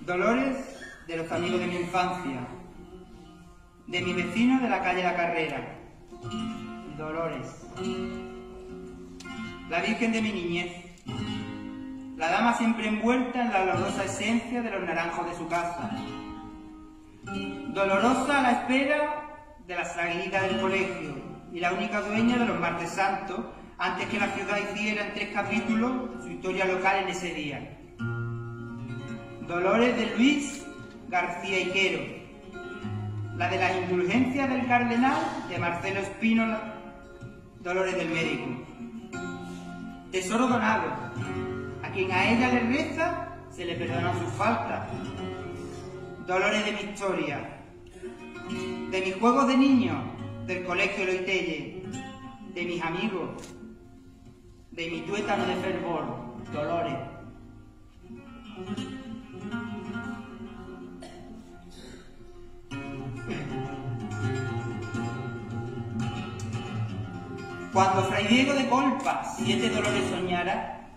Dolores de los amigos de mi infancia, de mi vecino de la calle La Carrera. Dolores. La Virgen de mi niñez. La dama siempre envuelta en la olorosa esencia de los naranjos de su casa. Dolorosa a la espera de la salida del colegio y la única dueña de los martes santos antes que la ciudad hiciera en tres capítulos su historia local en ese día. Dolores de Luis García Iquero, la de las indulgencias del cardenal de Marcelo Espino, Dolores del Médico. Tesoro donado, a quien a ella le reza se le perdonan sus faltas. Dolores de mi historia, de mis juegos de niño, del colegio Loitelle, de mis amigos, de mi tuétano de fervor, Dolores. Cuando Fray Diego de Colpa siete dolores soñara,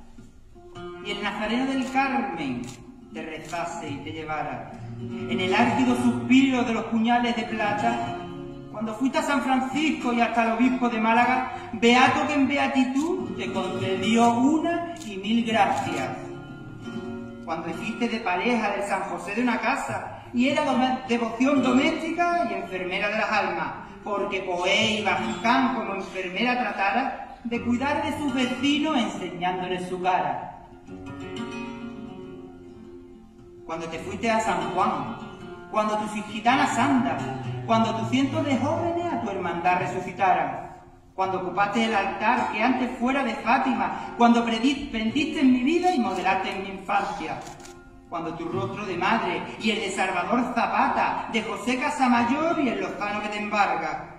y el Nazareno del Carmen te rezase y te llevara, en el álgido suspiro de los puñales de plata, cuando fuiste a San Francisco y hasta el obispo de Málaga, beato que en beatitud te concedió una y mil gracias. Cuando hiciste de pareja del San José de una casa y era devoción doméstica y enfermera de las almas, porque Poé y Bajicán como enfermera tratara de cuidar de sus vecinos enseñándoles su cara. Cuando te fuiste a San Juan, cuando tus gitanas andas, cuando tus cientos de jóvenes a tu hermandad resucitaran, cuando ocupaste el altar que antes fuera de Fátima, cuando prendiste en mi vida y modelaste en mi infancia, cuando tu rostro de madre y el de Salvador Zapata, de José Casamayor y el lozano que te embarga.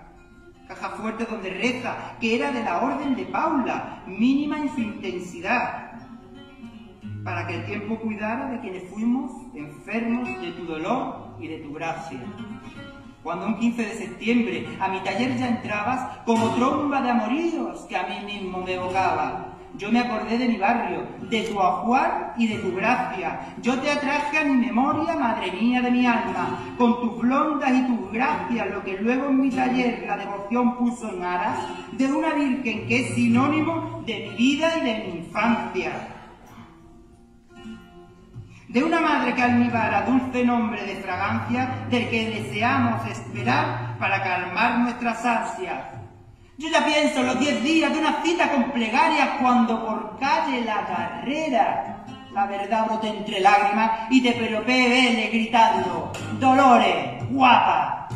Caja fuerte donde reza, que era de la orden de Paula, mínima en su intensidad, para que el tiempo cuidara de quienes fuimos enfermos de tu dolor y de tu gracia. Cuando un 15 de septiembre a mi taller ya entrabas como tromba de amoríos que a mí mismo me evocaba, yo me acordé de mi barrio, de tu ajuar y de tu gracia. Yo te atraje a mi memoria, madre mía de mi alma, con tus blondas y tus gracias, lo que luego en mi taller la devoción puso en aras de una virgen que es sinónimo de mi vida y de mi infancia. De una madre que almibara dulce nombre de fragancia del que deseamos esperar para calmar nuestras ansias yo ya pienso en los diez días de una cita con plegarias cuando por calle la carrera la verdad brote entre lágrimas y te pelopee vele gritando, Dolores, guapa.